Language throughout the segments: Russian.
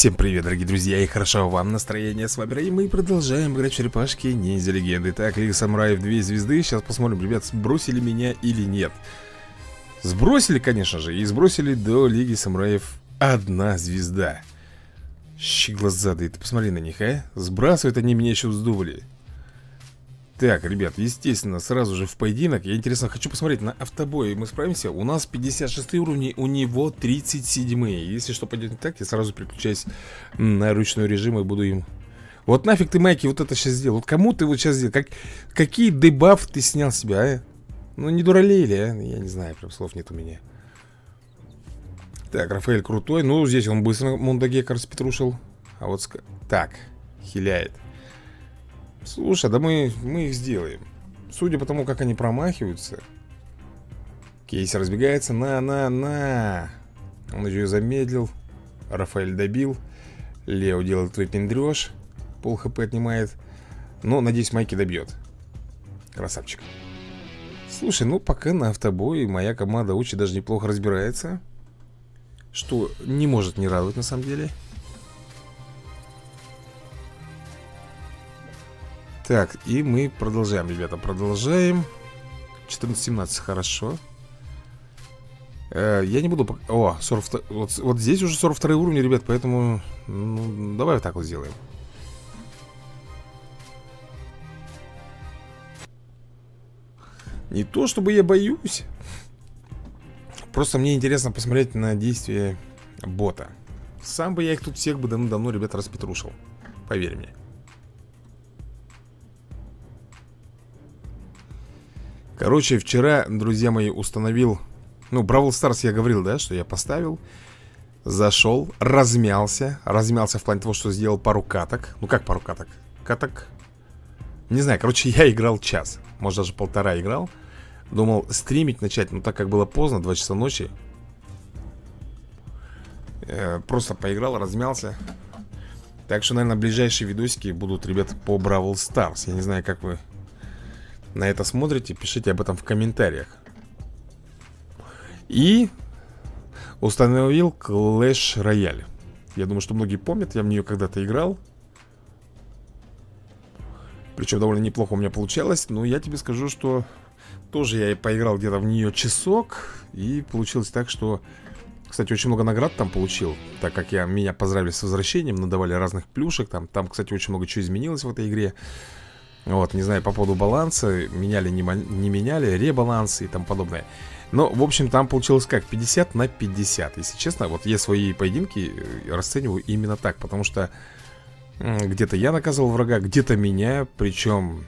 Всем привет, дорогие друзья, и хорошо вам настроение. С вами Рэй, мы продолжаем играть в черепашки ниндзя легенды. Так, Лига Самураев 2 звезды. Сейчас посмотрим, ребят, сбросили меня или нет. Сбросили, конечно же, и сбросили до Лиги Самураев одна звезда. Щеглазадые, ты посмотри на них, а. Сбрасывают они меня еще вздували так, ребят, естественно, сразу же в поединок. Я, интересно, хочу посмотреть на автобой. Мы справимся? У нас 56 уровни, у него 37 Если что пойдет не так, я сразу переключаюсь на ручной режим И буду им... Вот нафиг ты, Майки, вот это сейчас сделал? Вот кому ты вот сейчас сделал? Как... Какие дебаф ты снял себя, а? Ну, не дуралейли, а? Я не знаю, прям слов нет у меня. Так, Рафаэль крутой. Ну, здесь он быстро Мундагека распетрушил А вот... Так, хиляет Слушай, да мы, мы их сделаем. Судя по тому, как они промахиваются Кейси разбегается. На, на, на. Он еще и замедлил. Рафаэль добил. Лео делает выпендреж Пол хп отнимает. Но, надеюсь, Майки добьет Красавчик. Слушай, ну пока на автобой Моя команда очень даже неплохо разбирается. Что не может не радовать на самом деле Так, и мы продолжаем, ребята, продолжаем. 14-17, хорошо. Э, Я не буду... О, 42... вот, вот здесь уже 42 уровни, ребят, поэтому... Ну, давай вот так вот сделаем. Не то, чтобы я боюсь Просто мне интересно посмотреть на действия бота. Сам бы я их тут всех бы давно-давно, ребята, распетрушил Поверь мне Короче, вчера, друзья мои, установил Ну, Brawl Stars я говорил, да, что я поставил Зашел, размялся Размялся в плане того, что сделал пару каток. Ну, как пару каток? Каток? Не знаю, короче, я играл час Может, даже полтора играл. Думал стримить начать, но так как было поздно, 2 часа ночи. Э, Просто поиграл, размялся. Так что, наверное, ближайшие видосики будут, ребят, по Brawl Stars. Я не знаю, как вы на это смотрите, пишите об этом в комментариях. И установил Clash Royale. Я думаю, что многие помнят, я в нее когда-то играл. Причем довольно неплохо у меня получалось. Но я тебе скажу, что тоже я поиграл где-то в нее часок. И получилось так, что... Кстати, очень много наград там получил Так как я, меня поздравили с возвращением Надавали разных плюшек там, там, кстати, очень много чего изменилось в этой игре вот, не знаю, по поводу баланса Меняли, не, не меняли, ребалансы и тому подобное. Но, в общем, там получилось как? 50 на 50 Если честно, вот я свои поединки э, расцениваю именно так Потому что где-то я наказывал врага, где-то меня Причем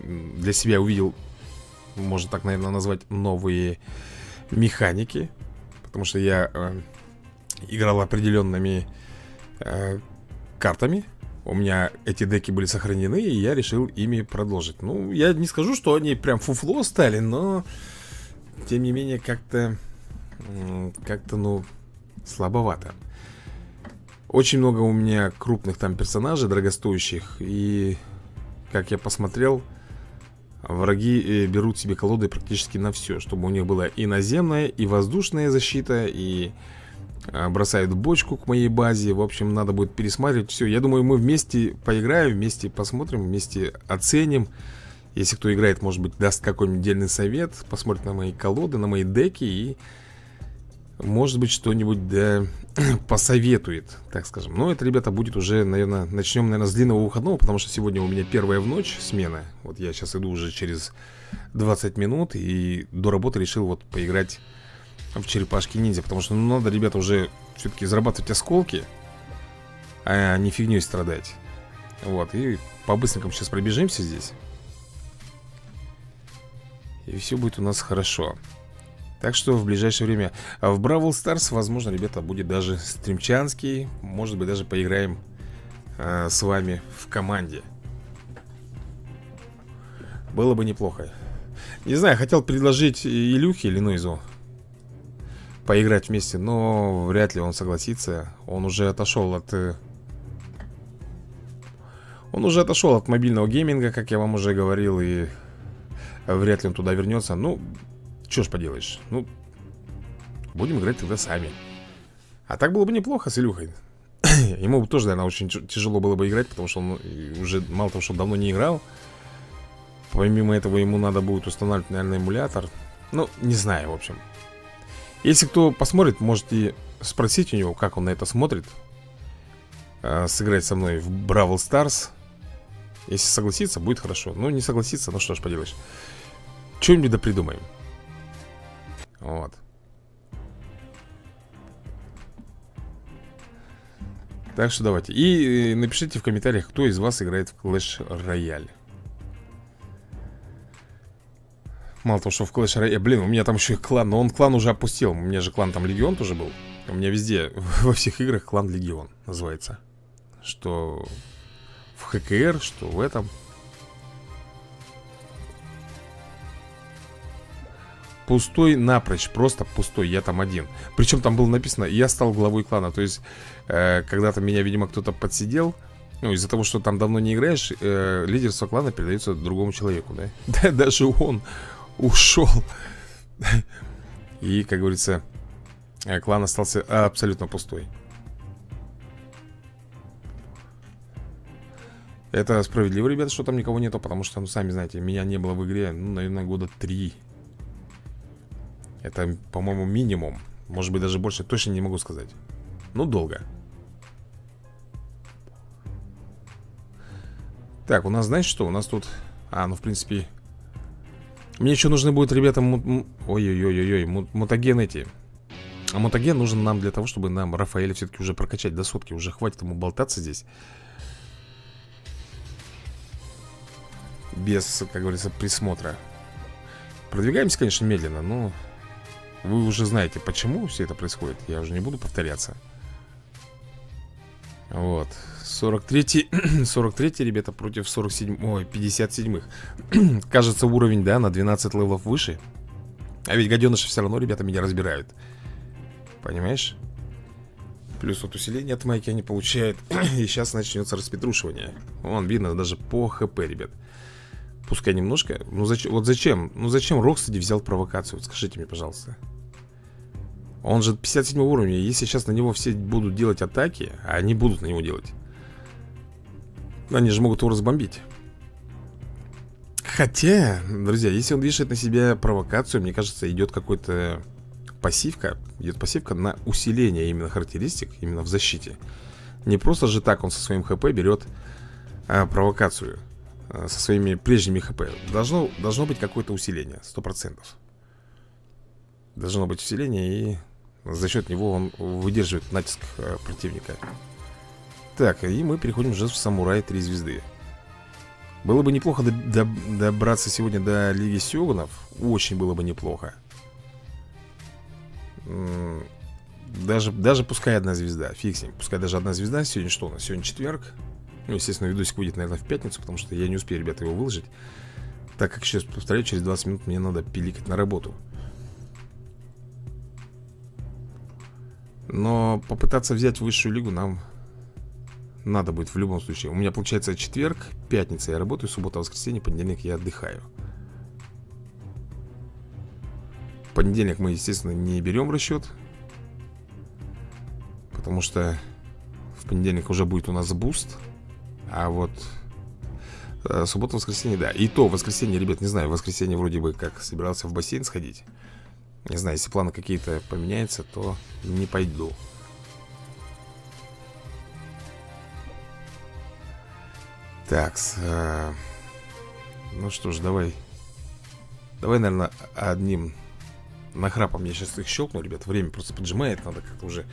для себя увидел, можно так, наверное, назвать, новые механики. Потому что я э, играл определенными э, картами у меня эти деки были сохранены, и я решил ими продолжить. Ну, я не скажу, что они прям фуфло стали, но... Тем не менее, как-то... Как-то, ну, слабовато. Очень много у меня крупных там персонажей, дорогостоящих. И, как я посмотрел, враги э, берут себе колоды практически на все. Чтобы у них была и наземная, и воздушная защита, и бросают бочку к моей базе. В общем, надо будет пересматривать. Все Я думаю, мы вместе поиграем, вместе посмотрим, вместе оценим. Если кто играет, может быть, даст какой-нибудь дельный совет Посмотрит на мои колоды, на мои деки И, может быть, что-нибудь да посоветует, так скажем. Но это, ребята, будет уже, наверное, начнем, наверное, с длинного выходного Потому что сегодня у меня первая в ночь смена. Вот я сейчас иду уже через 20 минут И до работы решил вот поиграть в черепашки ниндзя Потому что ну, надо, ребята, уже все-таки зарабатывать осколки А не фигней страдать. Вот, и по-быстренькому сейчас пробежимся здесь. И все будет у нас хорошо. Так что в ближайшее время в Бравл Старс, возможно, ребята, будет даже стримчанский Может быть, даже поиграем э, с вами в команде. Было бы неплохо. Не знаю, хотел предложить Илюхе или Нойзу поиграть вместе, но вряд ли он согласится. Он уже отошел от... Э, он уже отошел от мобильного гейминга, как я вам уже говорил, и вряд ли он туда вернется. Ну, что ж поделаешь. Ну, будем играть тогда сами. А так было бы неплохо с Илюхой Ему бы тоже, наверное, очень тяжело было бы играть Потому что он уже, мало того, что давно не играл Помимо этого ему надо будет устанавливать, наверное, эмулятор Ну, не знаю, в общем Если кто посмотрит, можете спросить у него, как он на это смотрит а, Сыграть со мной в Бравл Старс. Если согласится, будет хорошо. Ну, не согласится, ну что ж поделаешь. Что-нибудь да придумаем. Вот. Так что давайте. И э, напишите в комментариях, кто из вас играет в Clash Royale Мало того, что в Clash Royale Блин, у меня там еще и клан Но он клан уже опустил. У меня же клан там Легион тоже был. У меня везде, во всех играх клан Легион называется. Что в ХКР, что в этом. Пустой напрочь, просто пустой, я там один. Причем там было написано, я стал главой клана. То есть, э, когда-то меня, видимо, кто-то подсидел. Ну, из-за того, что там давно не играешь э, Лидерство клана передается другому человеку, да? Да, даже он ушел. И, как говорится, э, клан остался абсолютно пустой. Это справедливо, ребята, что там никого нету Потому что, ну, сами знаете, меня не было в игре, ну, наверное, года три. Это, по-моему, минимум. Может быть, даже больше, точно не могу сказать. Ну, долго. Так, у нас, знаете что? У нас тут... А, ну, в принципе... Мне еще нужны будут, ребята, ой-ой-ой-ой, мутаген эти. А мутаген нужен нам для того, чтобы нам Рафаэля все-таки уже прокачать до сотки. Уже хватит ему болтаться здесь. Без, как говорится, присмотра. Продвигаемся, конечно, медленно, но вы уже знаете, почему все это происходит. Я уже не буду повторяться. Вот 43 43 ребята против 47 Ой, 57-х Кажется, уровень, да, на 12 level ов выше. А ведь гаденыши все равно, ребята, меня разбирают. Понимаешь? Плюс вот усиление от майки они получают. И сейчас начнется распетрушивание. Вон, видно даже по хп, ребят. Пускай немножко. Ну зачем, вот зачем, ну зачем Рокстеди взял провокацию? Вот скажите мне, пожалуйста. Он же 57 уровня. Если сейчас на него все будут делать атаки А они будут на него делать Они же могут его разбомбить. Хотя, друзья, если он вешает на себя провокацию Мне кажется, идет какой-то пассивка Идет пассивка на усиление именно характеристик Именно в защите. Не просто же так он со своим хп берет а, провокацию а, Со своими прежними хп. Должно, должно быть какое-то усиление, 100% Должно быть усиление и за счет него он выдерживает натиск э, противника Так, и мы переходим уже в Самурай 3 звезды Было бы неплохо до до добраться сегодня до Лиги Сёгунов. Очень было бы неплохо. Даже, даже пускай одна звезда, фиг с ним. Пускай даже одна звезда, сегодня что у нас? Сегодня четверг. Ну, естественно, видосик выйдет, наверное, в пятницу Потому что я не успею, ребята, его выложить. Так как сейчас, повторяю, через 20 минут мне надо пиликать на работу. Но попытаться взять высшую лигу нам надо будет в любом случае. У меня получается четверг, пятница я работаю, суббота, воскресенье, понедельник я отдыхаю. Понедельник мы, естественно, не берем в расчет Потому что в понедельник уже будет у нас буст А вот э, суббота, воскресенье, да. И то, воскресенье, ребят, не знаю, воскресенье вроде бы как собирался в бассейн сходить. Не знаю, если планы какие-то поменяются, то не пойду. Так, э, ну что ж, давай. Давай, наверное, одним нахрапом я сейчас их щелкну, ребят. Время просто поджимает, надо как-то уже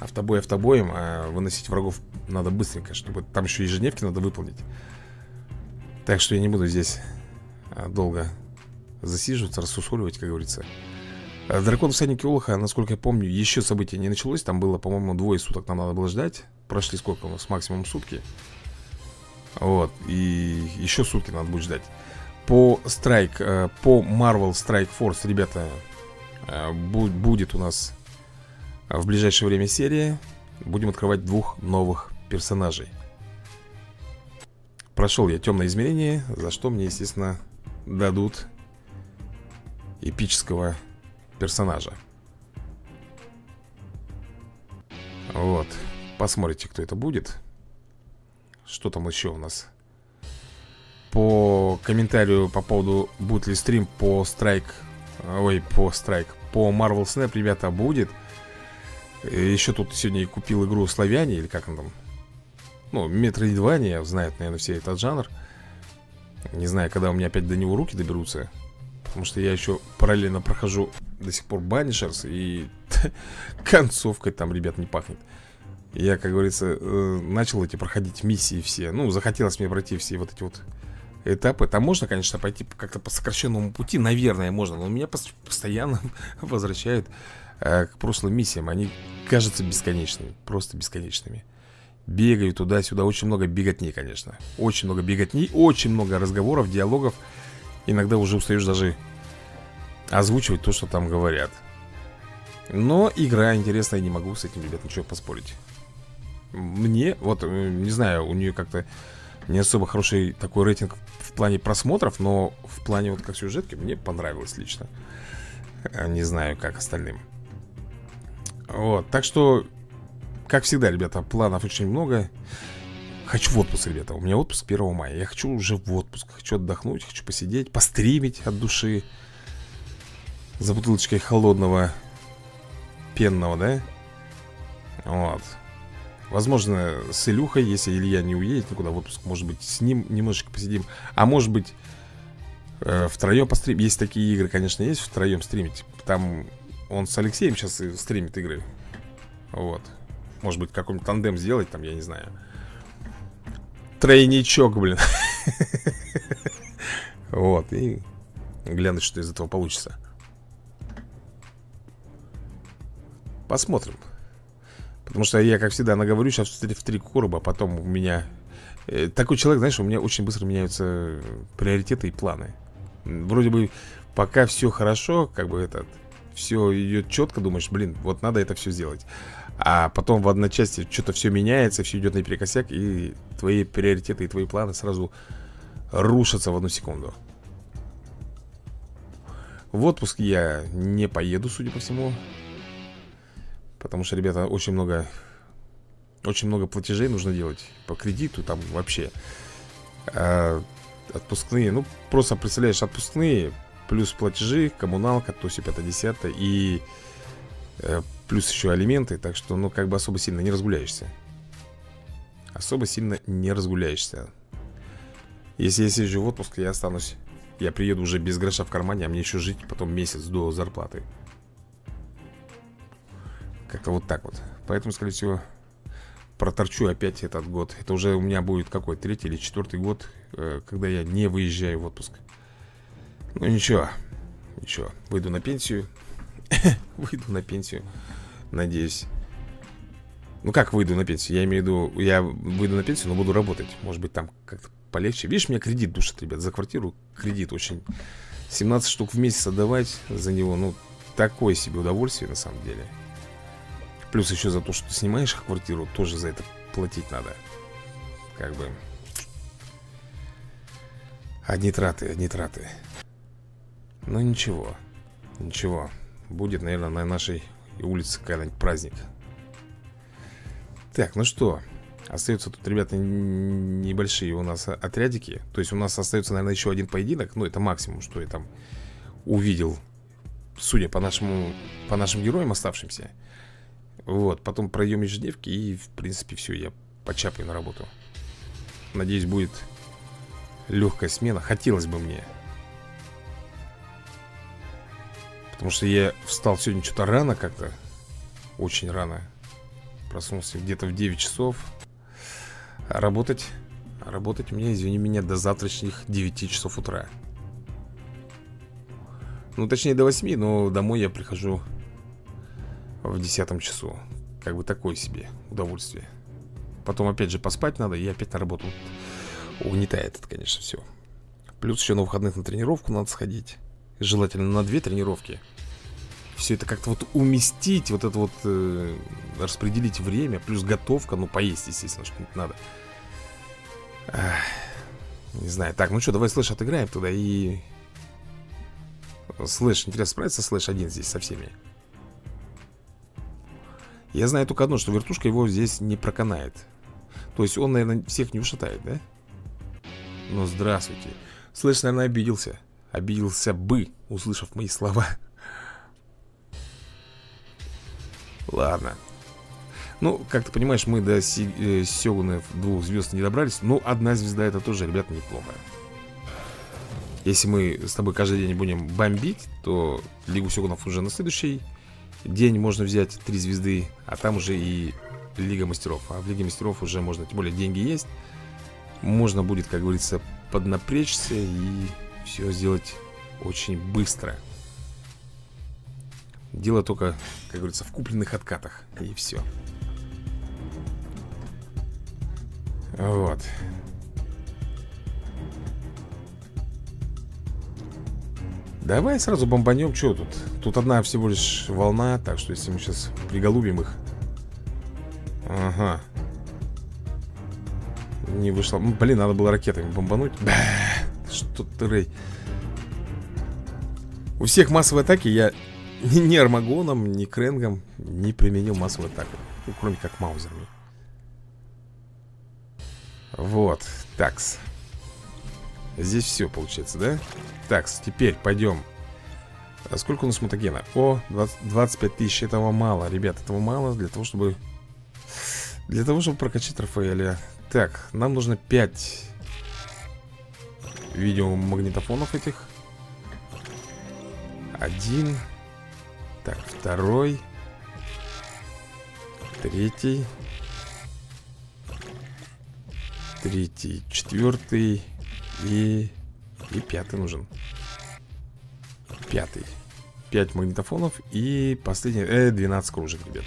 автобой автобоем, а выносить врагов надо быстренько, чтобы там еще ежедневки надо выполнить. Так что я не буду здесь а, долго засиживаться, рассусоливать, как говорится. Э, Дракон всадники Олаха, насколько я помню, еще событие не началось Там было, по-моему, двое суток нам надо было ждать Прошли сколько у нас? Максимум сутки Вот, и еще сутки надо будет ждать. По Страйк, э, по Marvel Strike Force, ребята э, Будет у нас в ближайшее время серия. Будем открывать двух новых персонажей. Прошел я темное измерение За что мне, естественно, дадут эпического персонажа. Вот Посмотрите, кто это будет Что там еще у нас? По комментарию по поводу Будет ли стрим по страйк Ой, по страйк По Marvel Snap, ребята, будет. Еще тут сегодня купил игру Славяне Или как он там? Ну, Метроидвания, знает, наверное, все этот жанр. Не знаю, когда у меня опять до него руки доберутся Потому что я еще параллельно прохожу до сих пор Банишерс И концовкой там, ребят, не пахнет Я, как говорится, э, начал эти проходить миссии все. Ну, захотелось мне пройти все вот эти вот этапы. Там можно, конечно, пойти как-то по сокращенному пути Наверное, можно Но меня постоянно возвращают э, к прошлым миссиям. Они кажутся бесконечными Просто бесконечными. Бегаю туда-сюда, очень много беготни, конечно. Очень много беготни, очень много разговоров, диалогов. Иногда уже устаешь даже озвучивать то, что там говорят. Но игра интересная, не могу с этим, ребят, ничего поспорить Мне, вот, э, не знаю, у нее как-то не особо хороший такой рейтинг в плане просмотров Но в плане вот как сюжетки мне понравилось лично э, Не знаю, как остальным Вот, так что, как всегда, ребята, планов очень много Хочу в отпуск, ребята. У меня отпуск 1 мая. Я хочу уже в отпуск. Хочу отдохнуть, хочу посидеть, постримить от души. За бутылочкой холодного пенного, да? Вот. Возможно, с Илюхой, если Илья не уедет никуда в отпуск, может быть, с ним немножечко посидим. А может быть, э, втроем постримим. Есть такие игры, конечно, есть втроем стримить. Там он с Алексеем сейчас стримит игры. Вот. Может быть, какой-нибудь тандем сделать, там, я не знаю. Тройничок, блин Вот, и глянуть, что из этого получится Посмотрим Потому что я, как всегда, наговорю сейчас в три короба Потом у меня э, Такой человек, знаешь, у меня очень быстро меняются приоритеты и планы Вроде бы пока все хорошо Как бы этот Все идет четко, думаешь, блин, вот надо это все сделать а потом в одночасье что-то все меняется, все идет наперекосяк, и твои приоритеты и твои планы сразу рушатся в одну секунду. В отпуск я не поеду, судя по всему. Потому что, ребята, очень много Очень много платежей нужно делать По кредиту там вообще. А Отпускные, ну просто представляешь, отпускные Плюс платежи, коммуналка, то все 5-10 И э, Плюс еще алименты, так что, ну, как бы особо сильно не разгуляешься. Особо сильно не разгуляешься. Если я съезжу в отпуск, я останусь Я приеду уже без гроша в кармане, а мне еще жить потом месяц до зарплаты Как-то вот так вот. Поэтому, скорее всего, проторчу опять этот год. Это уже у меня будет какой, третий или четвертый год э, Когда я не выезжаю в отпуск. Ну ничего, ничего, выйду на пенсию. Выйду на пенсию Надеюсь. Ну как выйду на пенсию? Я имею в виду, я выйду на пенсию, но буду работать. Может быть там как-то полегче. Видишь, меня кредит душит, ребят, за квартиру кредит очень. 17 штук в месяц отдавать за него, ну, такое себе удовольствие на самом деле Плюс еще за то, что ты снимаешь квартиру, тоже за это платить надо. Как бы. Одни траты, одни траты. Но ничего Ничего. Будет, наверное, на нашей улице какая-нибудь праздник. Так, ну что Остаются тут, ребята, небольшие у нас отрядики. То есть у нас остается, наверное, еще один поединок. Ну, это максимум, что я там увидел Судя по нашему По нашим героям оставшимся Вот, потом пройдем ежедневки И, в принципе, все, я почапаю на работу. Надеюсь, будет легкая смена. Хотелось бы мне. Потому что я встал сегодня что-то рано как-то Очень рано. Проснулся где-то в 9 часов. А работать Работать мне, извини меня, до завтрашних 9 часов утра. Ну, точнее, до 8, но домой я прихожу В 10 часу. Как бы такое себе удовольствие. Потом опять же поспать надо И опять на работу Угнетает это, конечно, все Плюс еще на выходных на тренировку надо сходить. Желательно на две тренировки. Все это как-то вот уместить Вот это вот э, Распределить время Плюс готовка, ну поесть, естественно, что-нибудь надо. Ах, Не знаю, так, ну что, давай слэш отыграем туда и Слэш, интересно, справится слэш один здесь со всеми? Я знаю только одно, что вертушка его здесь не проканает. То есть он, наверное, всех не ушатает, да? Ну, здравствуйте. Слэш, наверное, обиделся. Обиделся бы, услышав мои слова. Ладно. Ну, как ты понимаешь, мы до Си э, Сёгуна двух звезд не добрались Но одна звезда это тоже, ребята, неплохо. Если мы с тобой каждый день будем бомбить То Лигу Сёгунов уже на следующий день можно взять три звезды А там уже и Лига Мастеров. А в Лиге Мастеров уже можно, тем более деньги есть. Можно будет, как говорится, поднапрячься и все сделать очень быстро. Дело только, как говорится, в купленных откатах И все Вот Давай сразу бомбанем, что тут? Тут одна всего лишь волна, так что если мы сейчас приголубим их. Ага. Не вышло. Блин, надо было ракетами бомбануть. Бэ, Что ты, Рэй? У всех массовые атаки я ни Армагоном, ни Кренгом не применил массовую атаку ну, Кроме как Маузерами. Вот, такс Здесь все получается, да? Так, теперь пойдем а Сколько у нас мутагена? О, 20, 25 тысяч. Этого мало, ребят, этого мало для того, чтобы Для того, чтобы прокачать Рафаэля. Так, нам нужно 5 Видеомагнитофонов этих. Один. Так, второй. Третий. Третий, четвертый и... И пятый нужен. Пятый. 5 магнитофонов и последний... Э, 12 кружек, ребят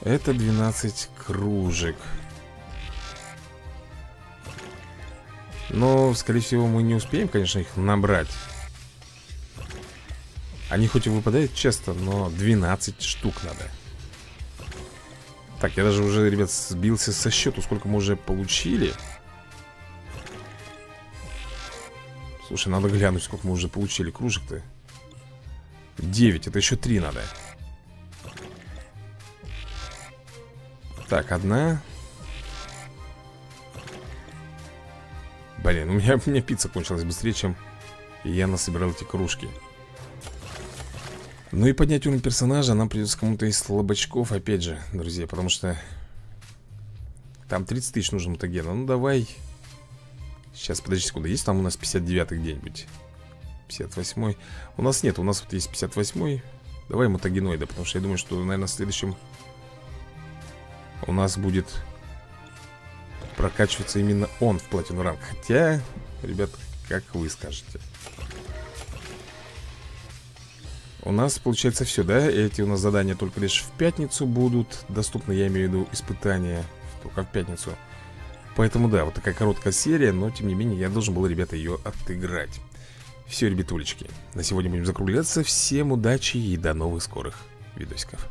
Это 12 кружек. Но, скорее всего, мы не успеем, конечно, их набрать. Они хоть и выпадают часто, но 12 штук надо так, я даже уже, ребят, сбился со счету, сколько мы уже получили. Слушай, надо глянуть, сколько мы уже получили кружек-то. 9, это еще 3 надо. Так, одна. Блин, у меня, у меня пицца кончилась быстрее, чем я насобирал эти кружки. Ну и поднять уровень персонажа нам придется кому-то из слабачков, опять же, друзья, потому что там 30 тысяч нужно мутагена. Ну давай. Сейчас, подожди секунду, есть там у нас 59-й где-нибудь? 58-й. У нас нет, у нас вот есть 58-й. Давай мутагеноида, потому что я думаю, что, наверное, в следующем у нас будет прокачиваться именно он в платину ранг. Хотя, ребят, как вы скажете. У нас получается все, да? Эти у нас задания только лишь в пятницу будут доступны, я имею в виду испытания только в пятницу. Поэтому да, вот такая короткая серия, но тем не менее я должен был, ребята, ее отыграть. Все, ребятулечки, на сегодня будем закругляться. Всем удачи и до новых скорых видосиков.